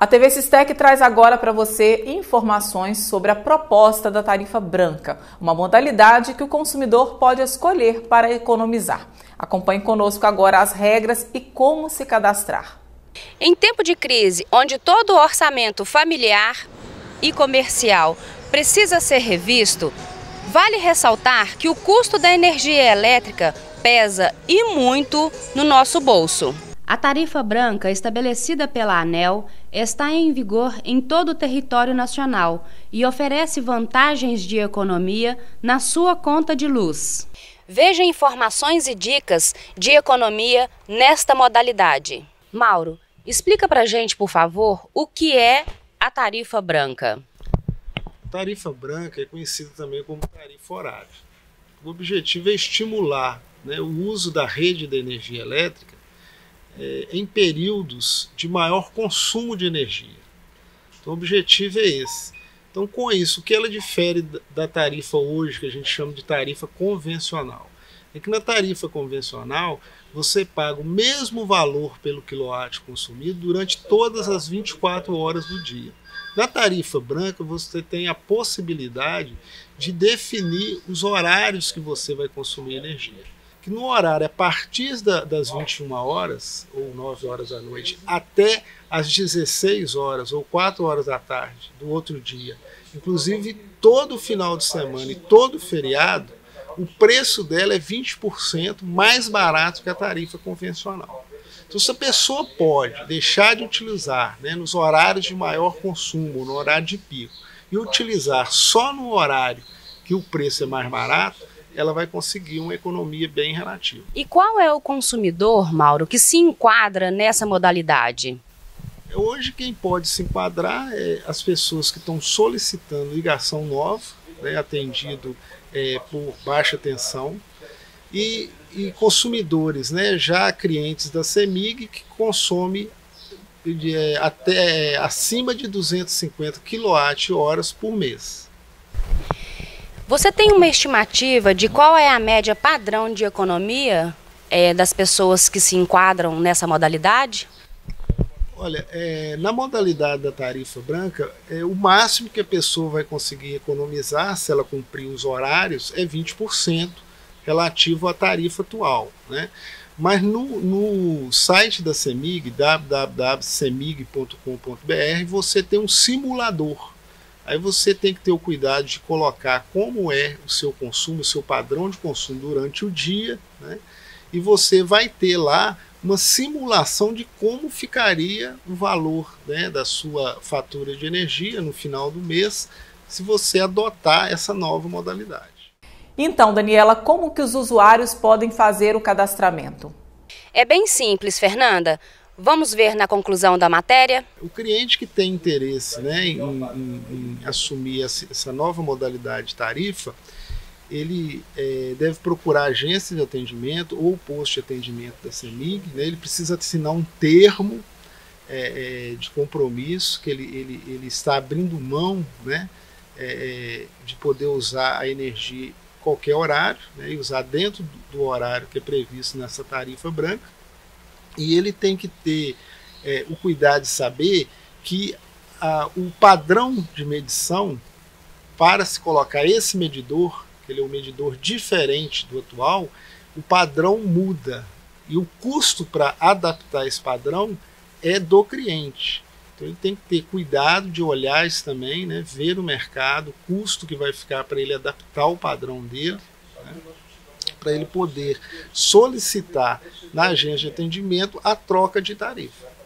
A TV Sistec traz agora para você informações sobre a proposta da tarifa branca, uma modalidade que o consumidor pode escolher para economizar. Acompanhe conosco agora as regras e como se cadastrar. Em tempo de crise, onde todo o orçamento familiar e comercial precisa ser revisto, vale ressaltar que o custo da energia elétrica pesa e muito no nosso bolso. A tarifa branca estabelecida pela ANEL está em vigor em todo o território nacional e oferece vantagens de economia na sua conta de luz. Veja informações e dicas de economia nesta modalidade. Mauro, explica para gente, por favor, o que é a tarifa branca. Tarifa branca é conhecida também como tarifa horária. O objetivo é estimular né, o uso da rede de energia elétrica é, em períodos de maior consumo de energia. Então, o objetivo é esse. Então, com isso, o que ela difere da tarifa hoje, que a gente chama de tarifa convencional? É que na tarifa convencional você paga o mesmo valor pelo quilowatt consumido durante todas as 24 horas do dia. Na tarifa branca, você tem a possibilidade de definir os horários que você vai consumir energia que no horário a partir da, das 21 horas, ou 9 horas da noite, até as 16 horas ou 4 horas da tarde do outro dia, inclusive todo final de semana e todo feriado, o preço dela é 20% mais barato que a tarifa convencional. Então, se a pessoa pode deixar de utilizar né, nos horários de maior consumo, no horário de pico, e utilizar só no horário que o preço é mais barato, ela vai conseguir uma economia bem relativa. E qual é o consumidor, Mauro, que se enquadra nessa modalidade? Hoje quem pode se enquadrar é as pessoas que estão solicitando ligação nova, né, atendido é, por baixa tensão, e, e, consumidores, né, já clientes da CEMIG que consome é, até é, acima de 250 kWh por mês. Você tem uma estimativa de qual é a média padrão de economia é, das pessoas que se enquadram nessa modalidade? Olha, é, na modalidade da tarifa branca, é, o máximo que a pessoa vai conseguir economizar, se ela cumprir os horários, é 20% relativo à tarifa atual. Né? Mas no, no site da CEMIG, www.cemig.com.br, você tem um simulador Aí você tem que ter o cuidado de colocar como é o seu consumo, o seu padrão de consumo durante o dia, né? e você vai ter lá uma simulação de como ficaria o valor né, da sua fatura de energia no final do mês se você adotar essa nova modalidade. Então, Daniela, como que os usuários podem fazer o cadastramento? É bem simples, Fernanda. Vamos ver na conclusão da matéria? O cliente que tem interesse né, em, em, em assumir essa nova modalidade de tarifa, ele é, deve procurar agência de atendimento ou posto de atendimento da CEMIG. Né, ele precisa assinar um termo é, é, de compromisso, que ele, ele, ele está abrindo mão né, é, é, de poder usar a energia qualquer horário né, e usar dentro do horário que é previsto nessa tarifa branca e ele tem que ter é, o cuidado de saber que a, o padrão de medição para se colocar esse medidor, que ele é um medidor diferente do atual, o padrão muda e o custo para adaptar esse padrão é do cliente. Então ele tem que ter cuidado de olhar isso também, né, ver o mercado, o custo que vai ficar para ele adaptar o padrão dele. Né para ele poder solicitar na agência de atendimento a troca de tarifa.